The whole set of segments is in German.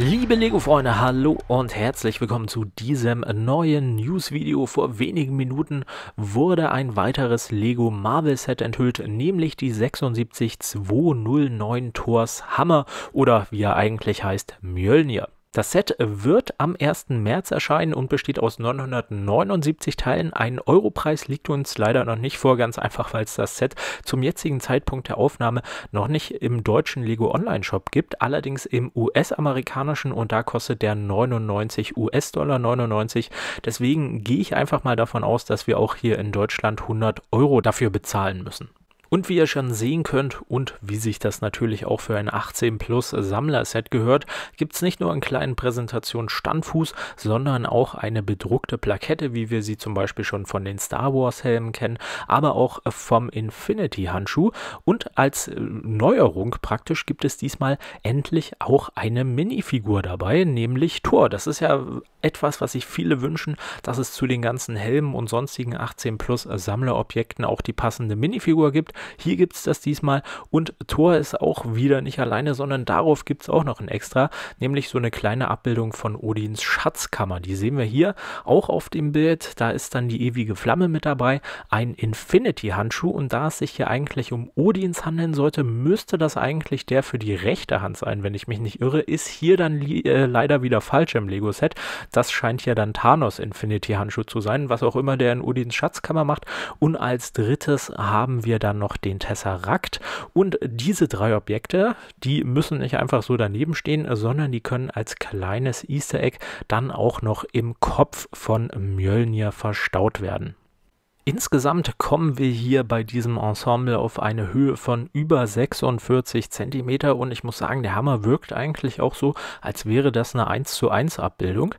Liebe Lego-Freunde, hallo und herzlich willkommen zu diesem neuen News-Video. Vor wenigen Minuten wurde ein weiteres Lego Marvel-Set enthüllt, nämlich die 76209 Tors Hammer oder wie er eigentlich heißt, Mjölnir. Das Set wird am 1. März erscheinen und besteht aus 979 Teilen. Ein Europreis liegt uns leider noch nicht vor, ganz einfach, weil es das Set zum jetzigen Zeitpunkt der Aufnahme noch nicht im deutschen Lego Online Shop gibt, allerdings im US-amerikanischen und da kostet der 99 US-Dollar 99. Deswegen gehe ich einfach mal davon aus, dass wir auch hier in Deutschland 100 Euro dafür bezahlen müssen. Und wie ihr schon sehen könnt und wie sich das natürlich auch für ein 18 Plus Sammler-Set gehört, gibt es nicht nur einen kleinen Präsentation Standfuß, sondern auch eine bedruckte Plakette, wie wir sie zum Beispiel schon von den Star Wars Helmen kennen, aber auch vom Infinity Handschuh. Und als Neuerung praktisch gibt es diesmal endlich auch eine Minifigur dabei, nämlich Thor. Das ist ja etwas, was sich viele wünschen, dass es zu den ganzen Helmen und sonstigen 18 Plus Sammlerobjekten auch die passende Minifigur gibt. Hier gibt es das diesmal und Thor ist auch wieder nicht alleine, sondern darauf gibt es auch noch ein Extra, nämlich so eine kleine Abbildung von Odins Schatzkammer. Die sehen wir hier auch auf dem Bild. Da ist dann die ewige Flamme mit dabei, ein Infinity-Handschuh und da es sich hier eigentlich um Odins handeln sollte, müsste das eigentlich der für die rechte Hand sein, wenn ich mich nicht irre. Ist hier dann äh, leider wieder falsch im Lego-Set. Das scheint ja dann Thanos Infinity-Handschuh zu sein, was auch immer der in Odins Schatzkammer macht. Und als drittes haben wir dann noch noch den Tesseract. Und diese drei Objekte, die müssen nicht einfach so daneben stehen, sondern die können als kleines Easter Egg dann auch noch im Kopf von Mjölnir verstaut werden. Insgesamt kommen wir hier bei diesem Ensemble auf eine Höhe von über 46 cm und ich muss sagen, der Hammer wirkt eigentlich auch so, als wäre das eine 1 zu 1 Abbildung.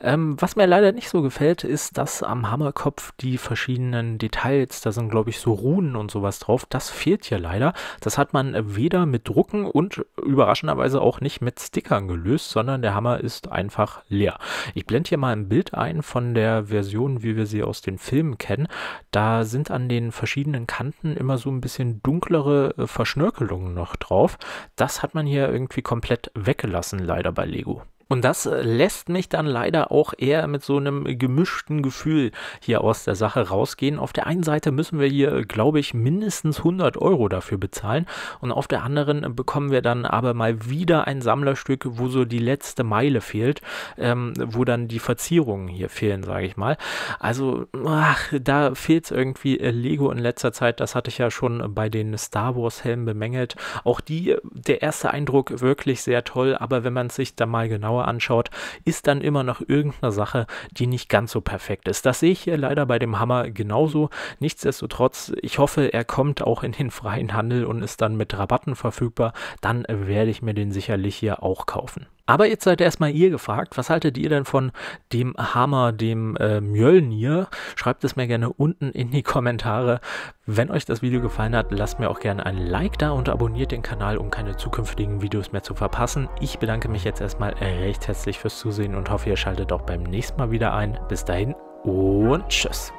Ähm, was mir leider nicht so gefällt, ist, dass am Hammerkopf die verschiedenen Details, da sind glaube ich so Runen und sowas drauf, das fehlt hier leider. Das hat man weder mit Drucken und überraschenderweise auch nicht mit Stickern gelöst, sondern der Hammer ist einfach leer. Ich blende hier mal ein Bild ein von der Version, wie wir sie aus den Filmen kennen. Da sind an den verschiedenen Kanten immer so ein bisschen dunklere äh, Verschnörkelungen noch drauf. Das hat man hier irgendwie komplett weggelassen, leider bei Lego. Und das äh, lässt mich dann leider auch eher mit so einem gemischten Gefühl hier aus der Sache rausgehen. Auf der einen Seite müssen wir hier, glaube ich, mindestens 100 Euro dafür bezahlen und auf der anderen bekommen wir dann aber mal wieder ein Sammlerstück, wo so die letzte Meile fehlt, ähm, wo dann die Verzierungen hier fehlen, sage ich mal. Also, ach, da fehlt es irgendwie äh, Lego in letzter Zeit. Das hatte ich ja schon bei den Star Wars Helmen bemängelt. Auch die, der erste Eindruck wirklich sehr toll, aber wenn man sich da mal genau anschaut, ist dann immer noch irgendeine Sache, die nicht ganz so perfekt ist. Das sehe ich hier leider bei dem Hammer genauso. Nichtsdestotrotz, ich hoffe, er kommt auch in den freien Handel und ist dann mit Rabatten verfügbar. Dann werde ich mir den sicherlich hier auch kaufen. Aber jetzt seid erstmal ihr gefragt, was haltet ihr denn von dem Hammer, dem äh, Mjölnir? Schreibt es mir gerne unten in die Kommentare. Wenn euch das Video gefallen hat, lasst mir auch gerne ein Like da und abonniert den Kanal, um keine zukünftigen Videos mehr zu verpassen. Ich bedanke mich jetzt erstmal recht herzlich fürs Zusehen und hoffe, ihr schaltet auch beim nächsten Mal wieder ein. Bis dahin und tschüss.